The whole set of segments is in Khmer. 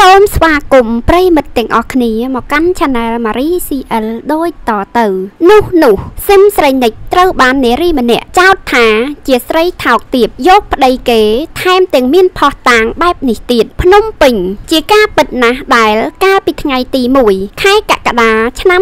សូមស្វាគមន៍ប្រិយមិត្តទាំងអស់គ្នាមកកាន់ Channel Marie CL ដូចតទៅ នោះនោះស៊ីមស្រីនិចត្រូវបាននារីម្នាក់ចោទថាជាស្រីថោកទាបយកប្តីគេ ថែមទាំងមានផោះតាងបែបនេះទៀតភ្នំពេញ ជាការពិតណាស់ដែលកាលពីថ្ងៃទី1ខែកក្កដាឆ្នាំ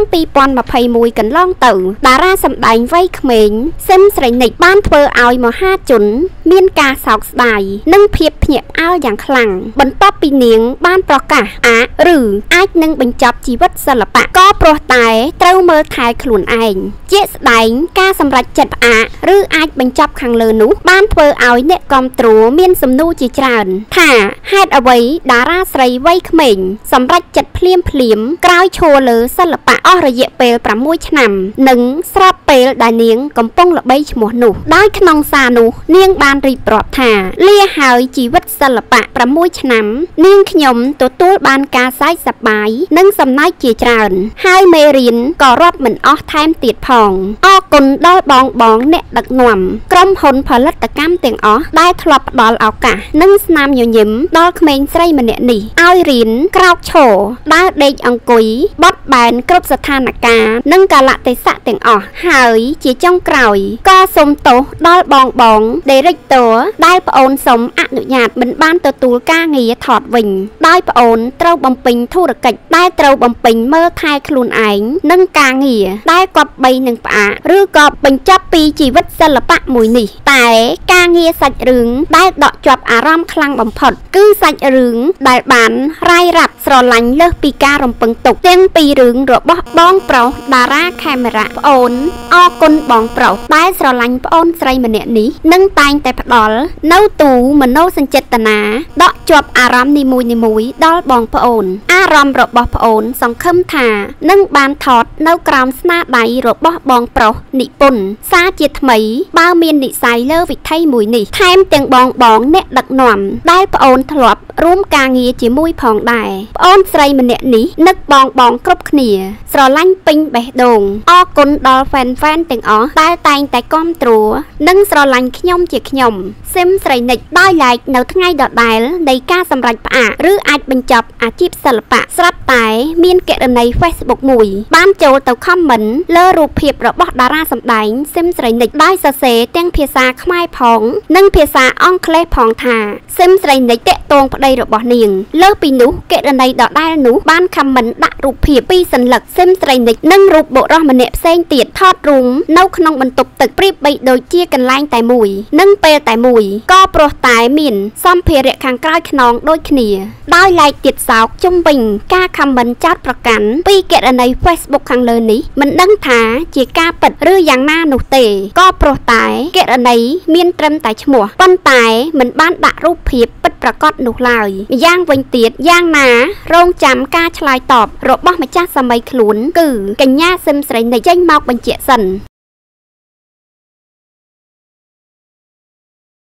2021កន្លងទៅតារាសម្ដែងវ័យក្មេងស៊ីមស្រីនិចបានធ្វើឲ្យមហាជន មានការសោកស្ដាយនិងភាពភ្ញាក់ផ្អើលយ៉ាងខ្លាំងបន្ទាប់ពីនាងបានប្រកាសអាចឬអាចនឹងបញ្ចប់ជីវិតសិល្បៈក៏ព្រោះតែត្រូវមើលថែខ្លួនឯងជាស្ដែងការសម្រេចចិត្តផ្អាកឬអាចបញ្ចប់ខាងលើនោះ បានធ្វើឲ្យអ្នកគ្រប់គ្រងមានសំណួរជាច្រើន ថាហេតុអ្វីតារាស្រីវ័យក្មេងសម្រេចចិត្តភ្លាមភ្លាមក្រោយឈរលើសិល្បៈអស់រយៈពេល6ឆ្នាំ និងស្របពេលដែលនាងកំពុងល្បីឈ្មោះនោះដោយក្នុងសារនោះ នាងបានរៀបរាប់ថាលាហើយជីវិតសិល្បៈ6ឆ្នាំ នាងខ្ញុំទទួលបានការសើចសប្បាយនិងសំណើចជាច្រើន ហើយមេរៀនក៏រាប់មិនអស់ថែមទៀតផងអរគុណដល់បងបងអ្នកដឹកនាំក្រុមហ៊ុនផលិតកម្មទាំងអស់ដែលធ្លាប់ផ្ដល់ឱកាសនិងស្នាមញញឹមដល់ក្មេងស្រីម្នាក់នេះឲ្យរៀនក្រោកឈរដើរដេកអង្គុយបត់បែនគ្រប់ស្ថានភាពនិងកាលៈទេសៈទាំងអស់ហើយជាចុងក្រោយក៏សូមទោសដល់បងបង Director ដែលប្អូនសូមអនុញ្ញាតមិនបានទទួលការងារថតវិញដោយប្អូនត្រូវបំពេញធុរកិច្ចដែលត្រូវបំពេញមើលថែខ្លួនឯងនិងការងារដែលគាត់បីនឹងផ្អាកឬក៏បញ្ចប់ពីជីវិតសិល្បៈមួយនេះ តែការងារសាច់រឿងដែលដកជាប់អារម្មណ៍ខ្លាំងបំផុត គឺសាច់រឿងដែលបានរាយរាប់ស្រឡាញ់លើសពីការរំពឹងទុកទាំងពីររឿងរបស់បងប្រុសតារាខេមរៈប្អូនអរគុណបងប្រុសដែលស្រឡាញ់ប្អូនស្រីម្នាក់នេះនិងតែងតែផ្ដល់នៅទូមនោសញ្ចេតនាដកជាប់អារម្មណ៍នីមួយៗដល់បងប្អូន អារម្មណ៍របស់ប្អូន សង្ឃឹមថានឹងបានថតនៅក្រោមស្នាដៃរបស់បងប្រុសនិពន្ធសារជាថ្មី បើមាននិស័យលើវិថីមួយនេះថែមទាំងបងបងអ្នកដឹកនាំដែលប្អូនធ្លាប់រួមការងារជាមួយផងដែរប្អូនស្រីម្នាក់នេះនឹកបងបងគ្រប់គ្នា ស្រឡាញ់ពេញបេះដូងអរគុណដល់ fan fan ទាំងអស់ដែលតែងតែគាំទ្រនិងស្រឡាញ់ខ្ញុំជាខ្ញុំស៊ីមស្រីនិចដោយឡែកនៅថ្ងៃដដែលនៃការសម្រេចផ្អាកឬអាចបញ្ចប់អាជីពសិល្បៈស្រាប់តែ មានគណនី Facebook មួយ បានចូលទៅ comment លើរូបភាពរបស់តារាសម្ដែងស៊ីមស្រីនិច ដោយសរសេរទាំងភាសាខ្មែរផង និងភាសាអង់គ្លេសផងថា ស៊ីមស្រីនិចតាក់ទងប្តីរបស់នាងលើសពីនោះគណនីដដែលនោះបាន comment ដាក់រូបភាពពីសញ្ញាស៊ីមស្រីនិចនិងរូបបុរសម្នាក់ផ្សេងទៀតថតរូមនៅក្នុងបន្ទប់ទឹកប្រៀបបីដូចជាកន្លែងតែមួយនិងពេលតែមួយក៏ព្រោះតែមានសម្ភារៈខាងក្រោយខ្នងដូចគ្នាដោយឡែកទៀតសោកជុំវិញការខមមិនចាត់ប្រកាន់ពីកណនី Facebook ខាងលើនេះមិនដឹងថាជាការពិតឬយ៉ាងណានោះទេក៏ព្រោះតែកណនីមានត្រឹមតែឈ្មោះប៉ុន្តែមិនបានដាក់រូបភាពពិតប្រាកដនោះឡើយយ៉ាងវិញទៀតយ៉ាងណារងចាំការឆ្លើយតបរបស់ម្ចាស់សម័យខ្លួនគឺកញ្ញាសឹមស្រីនៃចេញមកបញ្ជាក់សិន